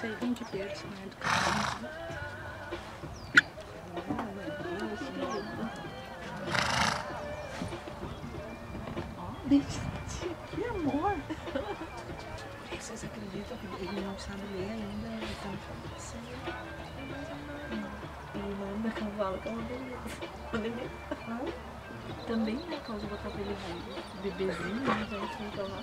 Isso aí vem de berço, né? Do. Deixa que amor. Vocês acreditam que ele não sabe ler ainda? Então, ele manda cavalo com uma beleza. Também, né? Quando botar pra ele bebezinho, né? Gente, então lá. Uma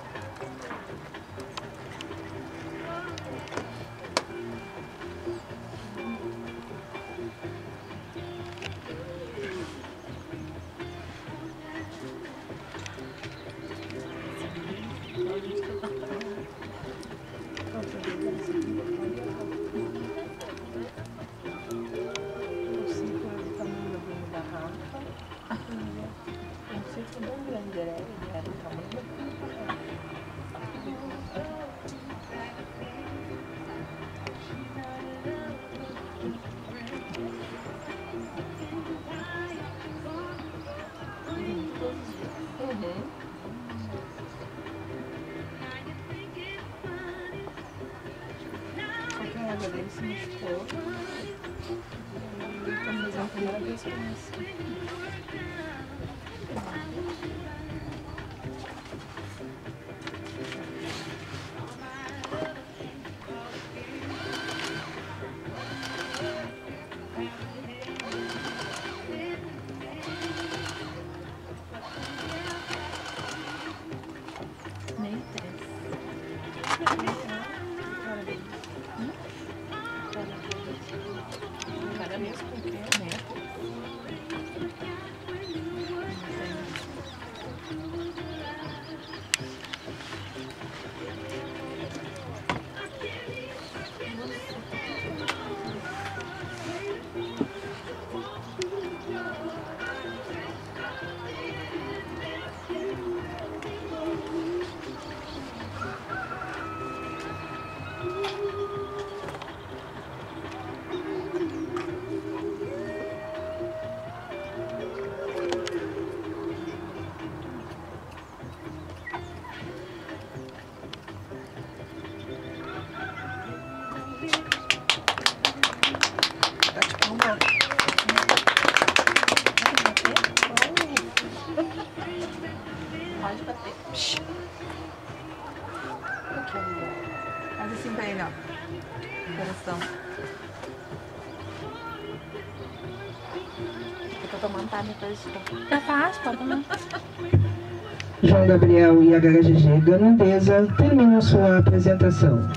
Só que a água dele se machucou. Mas é a primeira vez que eu Gracias. Pode bater. Faz assim pra ele, ó. Coração. Eu tô tomando tá depois de Já faz, pode tomar. João Gabriel e a HGG Ganandesa terminam sua apresentação.